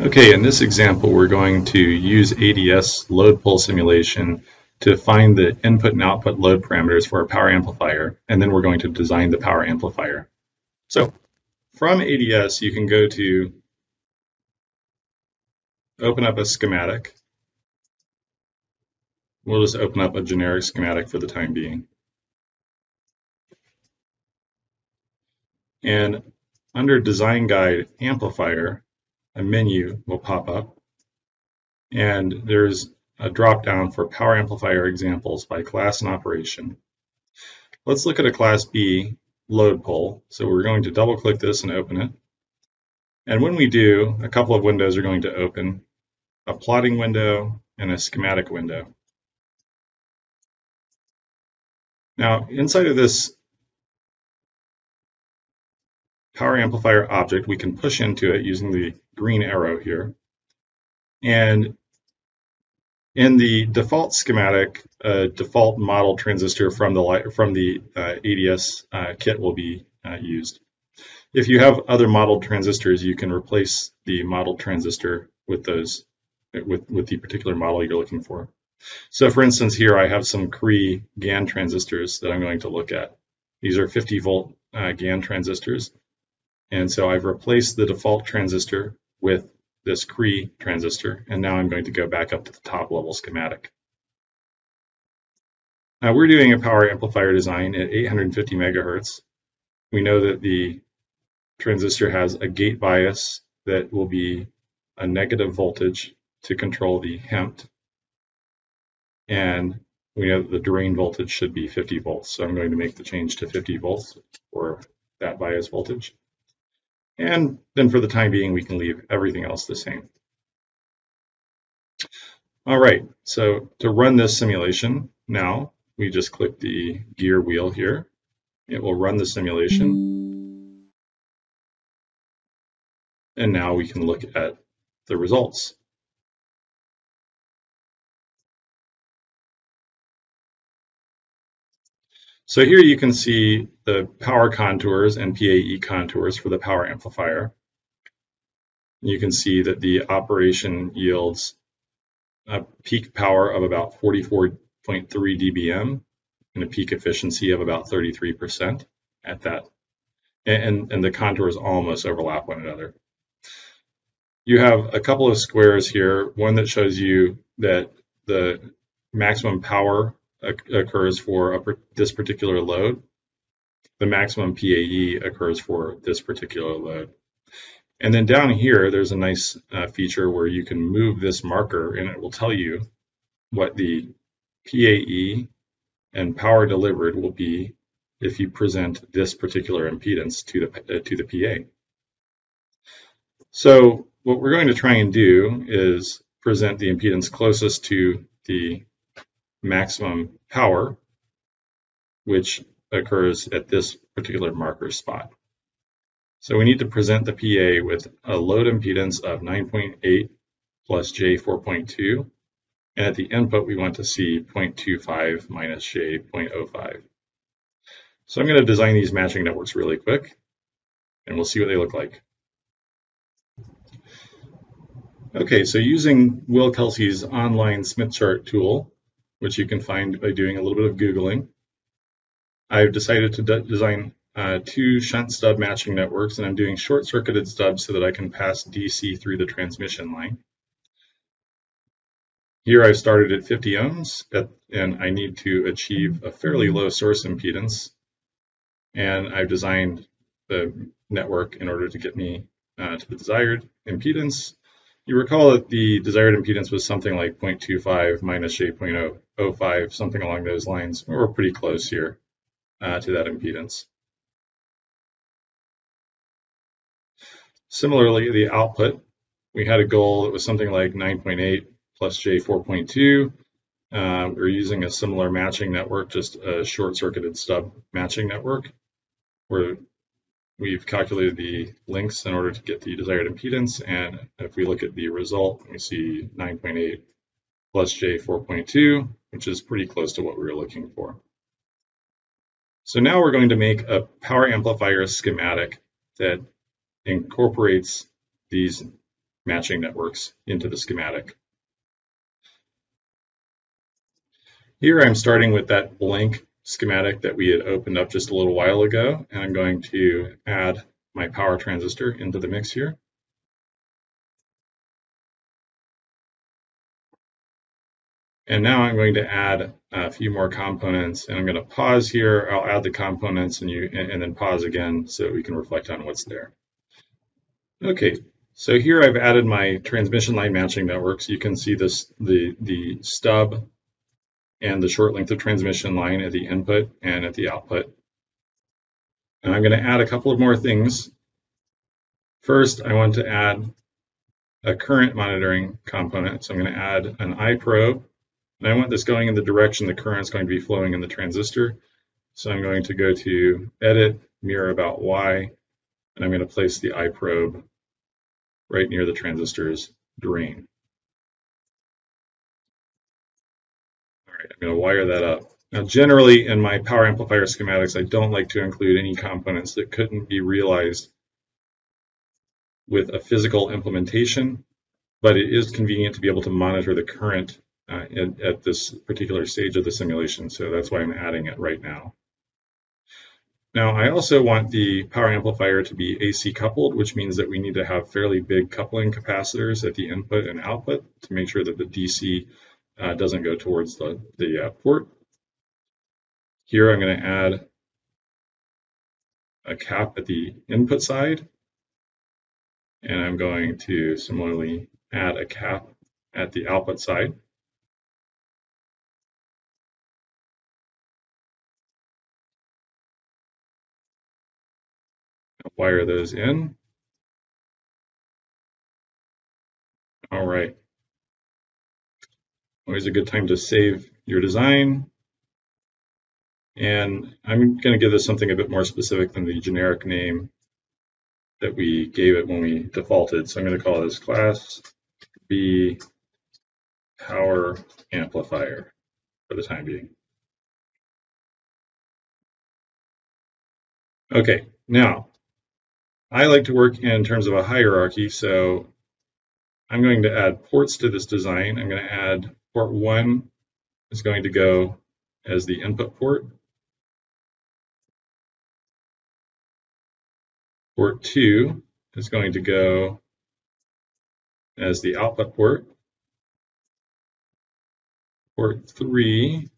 Okay, in this example, we're going to use ADS load pull simulation to find the input and output load parameters for a power amplifier, and then we're going to design the power amplifier. So from ADS, you can go to open up a schematic. We'll just open up a generic schematic for the time being. And under Design Guide Amplifier, a menu will pop up and there's a drop down for power amplifier examples by class and operation. Let's look at a class B load pull. So we're going to double click this and open it. And when we do, a couple of windows are going to open, a plotting window and a schematic window. Now, inside of this power amplifier object, we can push into it using the green arrow here. And in the default schematic, a default model transistor from the from the uh, ADS uh, kit will be uh, used. If you have other modeled transistors, you can replace the modeled transistor with those with with the particular model you're looking for. So, for instance, here I have some Cree GaN transistors that I'm going to look at. These are 50 volt uh, GaN transistors. And so I've replaced the default transistor with this Cree transistor, and now I'm going to go back up to the top level schematic. Now we're doing a power amplifier design at 850 megahertz. We know that the transistor has a gate bias that will be a negative voltage to control the HEMT. And we know that the drain voltage should be 50 volts. So I'm going to make the change to 50 volts for that bias voltage. And then for the time being, we can leave everything else the same. All right, so to run this simulation now, we just click the gear wheel here. It will run the simulation. And now we can look at the results. So here you can see the power contours and PAE contours for the power amplifier. You can see that the operation yields a peak power of about 44.3 dBm and a peak efficiency of about 33% at that. And, and the contours almost overlap one another. You have a couple of squares here, one that shows you that the maximum power occurs for a, this particular load. The maximum PAE occurs for this particular load. And then down here, there's a nice uh, feature where you can move this marker and it will tell you what the PAE and power delivered will be if you present this particular impedance to the, uh, to the PA. So what we're going to try and do is present the impedance closest to the maximum power, which occurs at this particular marker spot. So we need to present the PA with a load impedance of 9.8 plus J 4.2. And at the input, we want to see 0.25 minus J 0.05. So I'm going to design these matching networks really quick, and we'll see what they look like. Okay, so using Will Kelsey's online Smith chart tool, which you can find by doing a little bit of Googling. I've decided to de design uh, two shunt stub matching networks, and I'm doing short-circuited stubs so that I can pass DC through the transmission line. Here I've started at 50 ohms, at, and I need to achieve a fairly low source impedance. And I've designed the network in order to get me uh, to the desired impedance you recall that the desired impedance was something like 0.25 minus J.005, something along those lines. We're pretty close here uh, to that impedance. Similarly, the output, we had a goal that was something like 9.8 plus J4.2. Uh, we're using a similar matching network, just a short-circuited stub matching network. We've calculated the links in order to get the desired impedance, and if we look at the result, we see 9.8 plus J 4.2, which is pretty close to what we were looking for. So now we're going to make a power amplifier schematic that incorporates these matching networks into the schematic. Here I'm starting with that blank schematic that we had opened up just a little while ago, and I'm going to add my power transistor into the mix here. And now I'm going to add a few more components and I'm going to pause here. I'll add the components and you and then pause again so we can reflect on what's there. Okay, so here I've added my transmission line matching networks. You can see this the the stub and the short length of transmission line at the input and at the output. And I'm going to add a couple of more things. First, I want to add a current monitoring component. So I'm going to add an iProbe and I want this going in the direction the current is going to be flowing in the transistor. So I'm going to go to Edit, Mirror About Y, and I'm going to place the iProbe right near the transistor's drain. I'm going to wire that up. Now, generally in my power amplifier schematics, I don't like to include any components that couldn't be realized with a physical implementation, but it is convenient to be able to monitor the current uh, at, at this particular stage of the simulation. So that's why I'm adding it right now. Now, I also want the power amplifier to be AC coupled, which means that we need to have fairly big coupling capacitors at the input and output to make sure that the DC uh, doesn't go towards the, the uh, port. Here I'm going to add a cap at the input side, and I'm going to similarly add a cap at the output side. wire those in. All right. Always a good time to save your design. And I'm going to give this something a bit more specific than the generic name that we gave it when we defaulted. So I'm going to call this class B power amplifier for the time being. Okay, now I like to work in terms of a hierarchy, so I'm going to add ports to this design. I'm going to add port 1 is going to go as the input port. Port 2 is going to go as the output port. Port 3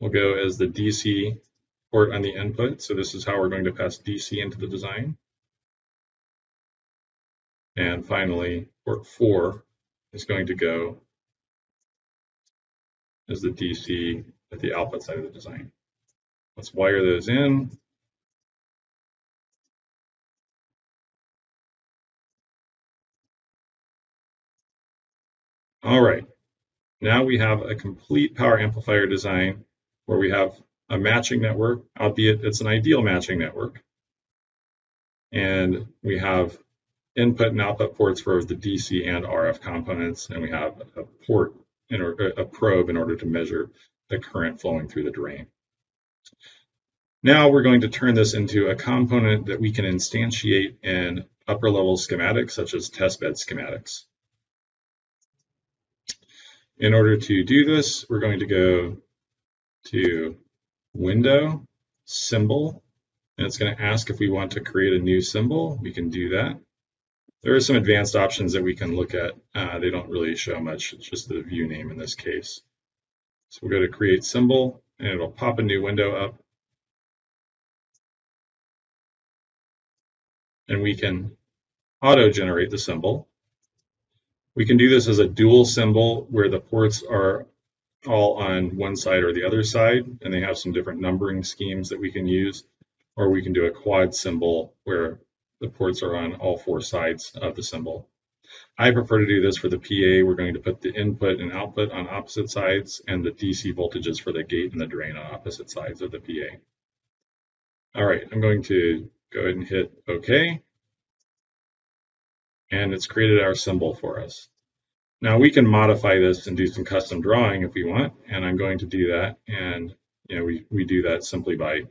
will go as the DC port on the input. So this is how we're going to pass DC into the design. And finally, port 4 is going to go as the DC at the output side of the design. Let's wire those in. All right, now we have a complete power amplifier design where we have a matching network, albeit it's an ideal matching network. And we have input and output ports for the DC and RF components, and we have a port, in or, uh, a probe in order to measure the current flowing through the drain. Now we're going to turn this into a component that we can instantiate in upper level schematics, such as testbed schematics. In order to do this, we're going to go to window, symbol, and it's going to ask if we want to create a new symbol. We can do that. There are some advanced options that we can look at. Uh, they don't really show much. It's just the view name in this case. So we'll go to create symbol and it'll pop a new window up. And we can auto generate the symbol. We can do this as a dual symbol where the ports are all on one side or the other side, and they have some different numbering schemes that we can use. Or we can do a quad symbol where the ports are on all four sides of the symbol. I prefer to do this for the PA. We're going to put the input and output on opposite sides and the DC voltages for the gate and the drain on opposite sides of the PA. All right, I'm going to go ahead and hit OK. And it's created our symbol for us. Now we can modify this and do some custom drawing if we want, and I'm going to do that. And you know, we, we do that simply by,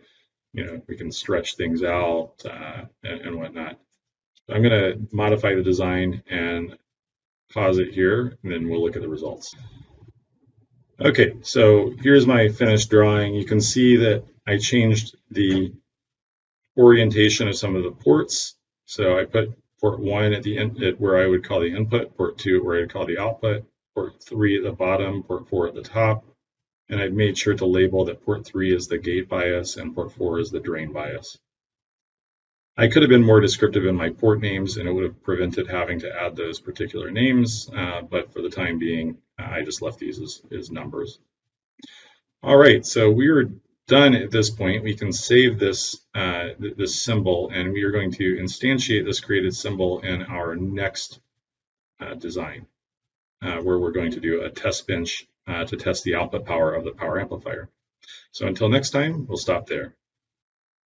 you know, we can stretch things out uh, and, and whatnot. I'm going to modify the design and pause it here, and then we'll look at the results. Okay, so here's my finished drawing. You can see that I changed the orientation of some of the ports. So I put port one at the end at where I would call the input, port two where I'd call the output, port three at the bottom, port four at the top. And I've made sure to label that port three is the gate bias and port four is the drain bias. I could have been more descriptive in my port names and it would have prevented having to add those particular names, uh, but for the time being, I just left these as, as numbers. All right, so we are done at this point. We can save this, uh, this symbol and we are going to instantiate this created symbol in our next uh, design, uh, where we're going to do a test bench uh, to test the output power of the power amplifier. So until next time, we'll stop there.